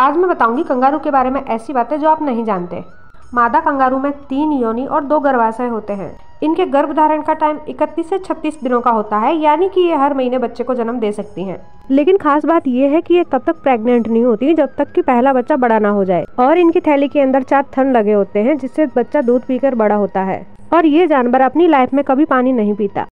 आज मैं बताऊँगी कंगारू के बारे में ऐसी बातें जो आप नहीं जानते। मादा कंगारू में तीन योनि और दो गर्भाशय होते हैं। इनके गर्भ धारण का टाइम 31 से 36 दिनों का होता है, यानी कि ये हर महीने बच्चे को जन्म दे सकती हैं। लेकिन खास बात यह है कि ये तब तक प्रेग्नेंट नहीं होती, जब तक कि पहला बच्चा बड़ा ना हो जाए। और इनकी थैली के अंदर चार थन लगे होते हैं, जिससे बच्चा दूध पीकर बड़ा होता है। और ये जानवर अपनी लाइफ में कभी पानी नहीं पीता।